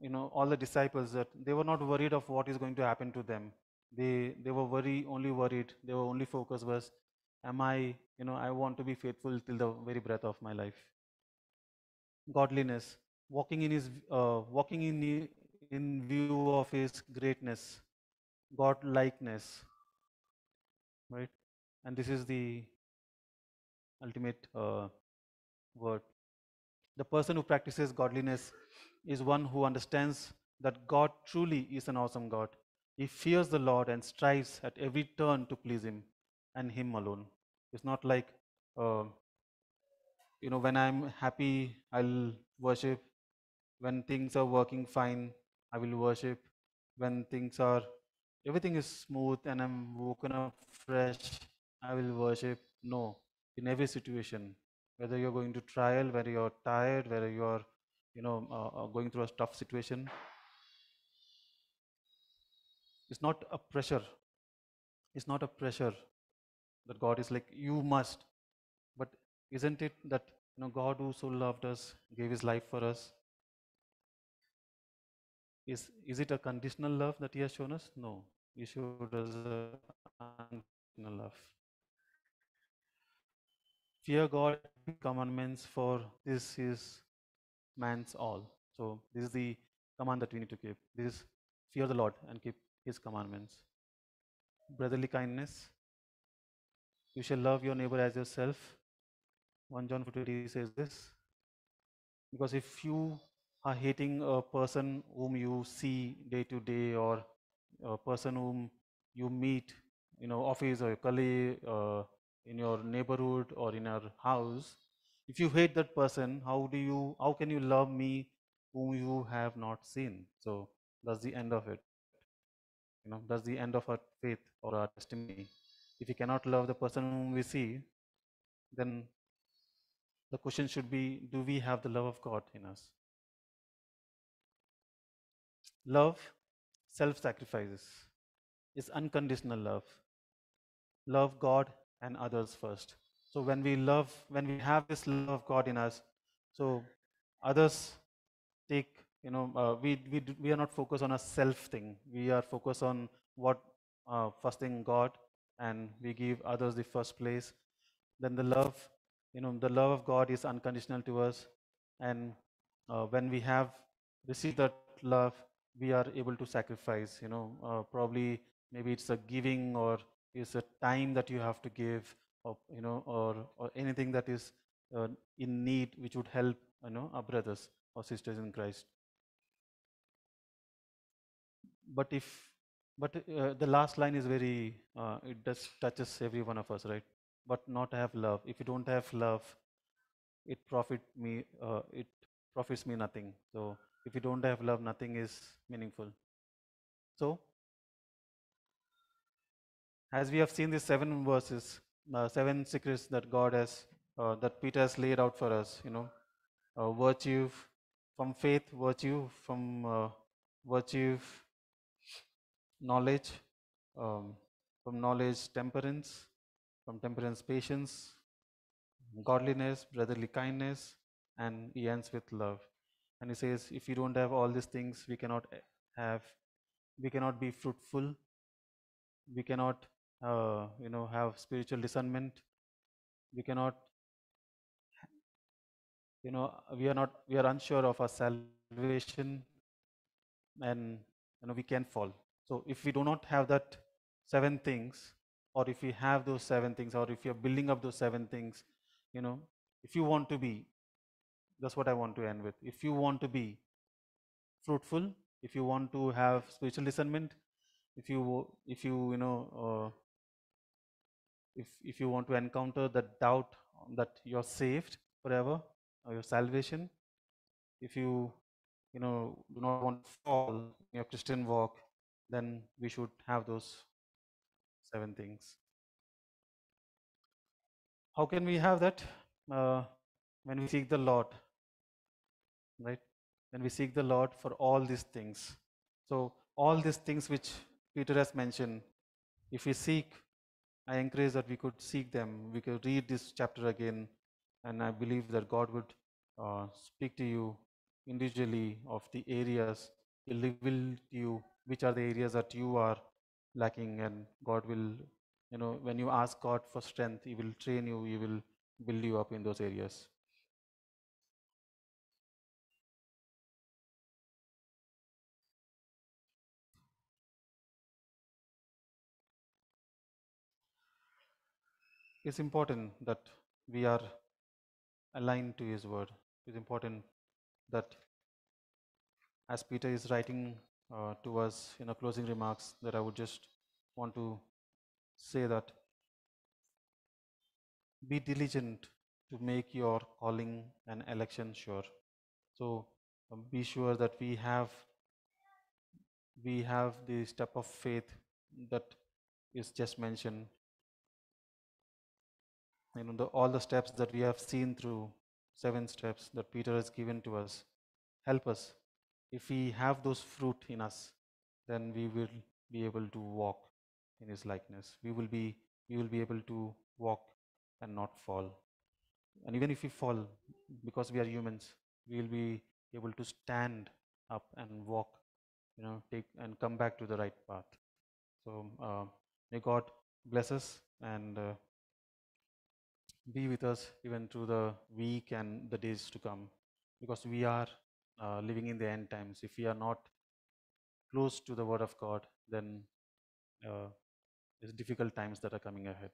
you know all the disciples that they were not worried of what is going to happen to them. They they were worry only worried. They were only focused was, am I you know I want to be faithful till the very breath of my life godliness, walking in his uh, walking in in view of his greatness, God likeness, right? And this is the ultimate uh, word. The person who practices godliness is one who understands that God truly is an awesome God. He fears the Lord and strives at every turn to please Him and Him alone. It's not like uh, you know when i'm happy i'll worship when things are working fine i will worship when things are everything is smooth and i'm woken up fresh i will worship. No in every situation whether you're going to trial whether you're tired whether you're you know uh, uh going through a tough situation it's not a pressure. It's not a pressure that god is like you must. But isn't it that you know, God who so loved us gave his life for us? Is, is it a conditional love that he has shown us? No. He showed us unconditional love. Fear God commandments for this is man's all. So this is the command that we need to keep. This is fear the Lord and keep his commandments. Brotherly kindness. You shall love your neighbor as yourself. 1 John 4:20 says this because if you are hating a person whom you see day to day or a person whom you meet you know office or colleague uh, in your neighborhood or in your house. If you hate that person how do you how can you love me whom you have not seen? So that's the end of it. You know that's the end of our faith or our testimony if we cannot love the person whom we see then the question should be do we have the love of God in us? Love self sacrifices, is unconditional love. Love God and others first. So when we love, when we have this love of God in us, so others take, you know, uh, we, we, we are not focused on a self thing. We are focused on what uh, first thing God, and we give others the first place. Then the love you know the love of god is unconditional to us and uh, when we have received that love we are able to sacrifice you know uh, probably maybe it's a giving or it's a time that you have to give or you know or or anything that is uh, in need which would help you know our brothers or sisters in christ. But if but uh, the last line is very uh, it does touches every one of us right? But not have love. If you don't have love it profit me uh, it profits me nothing. So if you don't have love nothing is meaningful. So as we have seen these seven verses uh, seven secrets that god has uh, that peter has laid out for us you know uh, virtue from faith virtue from uh, virtue knowledge um, from knowledge temperance from temperance patience godliness brotherly kindness and he ends with love and he says if you don't have all these things we cannot eh, have we cannot be fruitful. We cannot uh, you know have spiritual discernment. We cannot you know we are not we are unsure of our salvation. And you know we can fall. So if we do not have that seven things or if we have those seven things or if you're building up those seven things you know if you want to be that's what i want to end with. If you want to be fruitful if you want to have spiritual discernment if you if you you know uh, if if you want to encounter the doubt that you're saved forever or your salvation if you you know do not want to fall in your christian walk then we should have those seven things. How can we have that? Uh, when we seek the lord right? When we seek the lord for all these things. So all these things which peter has mentioned if we seek i encourage that we could seek them. We could read this chapter again and i believe that god would uh, speak to you individually of the areas. He'll reveal to you which are the areas that you are lacking and god will you know when you ask god for strength he will train you he will build you up in those areas it's important that we are aligned to his word. It's important that as peter is writing uh, to us in a closing remarks that i would just want to say that be diligent to make your calling and election sure. So um, be sure that we have we have the step of faith that is just mentioned you know the, all the steps that we have seen through seven steps that peter has given to us help us. If we have those fruit in us then we will be able to walk in his likeness. We will be we will be able to walk and not fall. And even if we fall because we are humans we will be able to stand up and walk you know take and come back to the right path. So uh, may god bless us and uh, be with us even through the week and the days to come because we are uh, living in the end times. If we are not close to the word of god then uh, there's difficult times that are coming ahead